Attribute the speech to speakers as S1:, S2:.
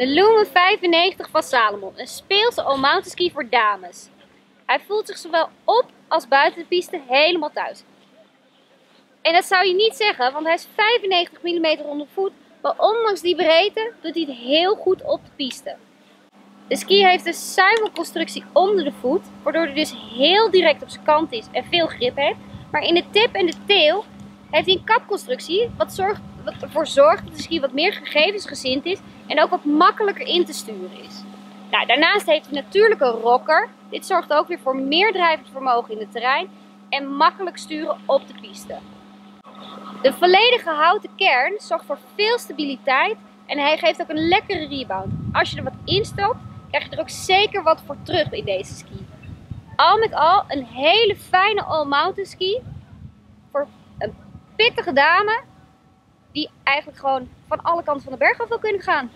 S1: De Lumen 95 van Salomon, een speelse all-mountain ski voor dames. Hij voelt zich zowel op als buiten de piste helemaal thuis. En dat zou je niet zeggen, want hij is 95 mm onder voet, maar ondanks die breedte doet hij het heel goed op de piste. De ski heeft een zuimelconstructie onder de voet, waardoor hij dus heel direct op zijn kant is en veel grip heeft. Maar in de tip en de tail heeft hij een kapconstructie, wat, zorgt, ervoor zorgt dat de ski wat meer gegevensgezind is en ook wat makkelijker in te sturen is. Nou, daarnaast heeft hij natuurlijk een rocker. Dit zorgt ook weer voor meer drijvend vermogen in het terrein en makkelijk sturen op de piste. De volledige houten kern zorgt voor veel stabiliteit en hij geeft ook een lekkere rebound. Als je er wat instopt, krijg je er ook zeker wat voor terug in deze ski. Al met al een hele fijne all-mountain ski voor een pittige dame die eigenlijk gewoon van alle kanten van de berg af wil kunnen gaan.